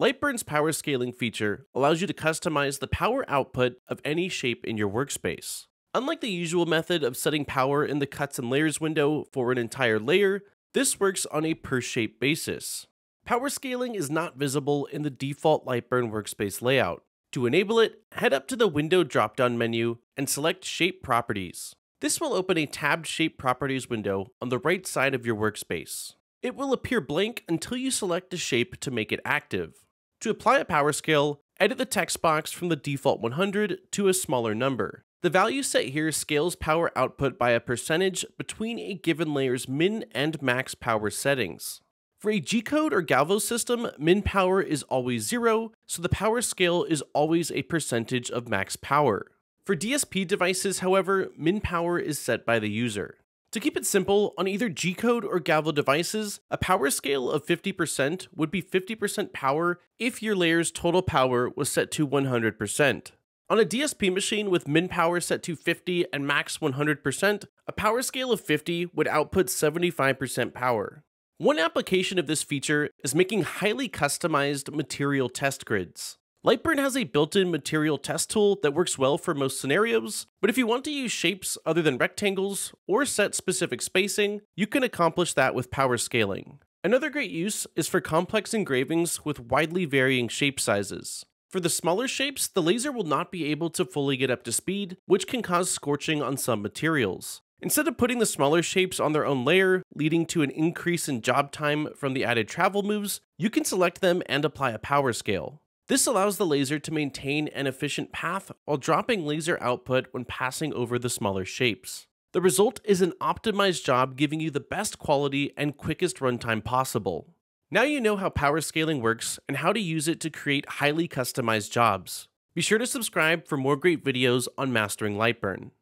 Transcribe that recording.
Lightburn's power scaling feature allows you to customize the power output of any shape in your workspace. Unlike the usual method of setting power in the Cuts and Layers window for an entire layer, this works on a per shape basis. Power scaling is not visible in the default Lightburn workspace layout. To enable it, head up to the Window drop-down menu and select Shape Properties. This will open a tabbed Shape Properties window on the right side of your workspace. It will appear blank until you select a shape to make it active. To apply a power scale, edit the text box from the default 100 to a smaller number. The value set here scales power output by a percentage between a given layer's min and max power settings. For a G-code or Galvo system, min power is always zero, so the power scale is always a percentage of max power. For DSP devices, however, min power is set by the user. To keep it simple, on either G-code or Galvo devices, a power scale of 50% would be 50% power if your layer's total power was set to 100%. On a DSP machine with min power set to 50 and max 100%, a power scale of 50 would output 75% power. One application of this feature is making highly customized material test grids. Lightburn has a built-in material test tool that works well for most scenarios, but if you want to use shapes other than rectangles or set specific spacing, you can accomplish that with power scaling. Another great use is for complex engravings with widely varying shape sizes. For the smaller shapes, the laser will not be able to fully get up to speed, which can cause scorching on some materials. Instead of putting the smaller shapes on their own layer, leading to an increase in job time from the added travel moves, you can select them and apply a power scale. This allows the laser to maintain an efficient path while dropping laser output when passing over the smaller shapes. The result is an optimized job giving you the best quality and quickest runtime possible. Now you know how power scaling works and how to use it to create highly customized jobs. Be sure to subscribe for more great videos on mastering Lightburn.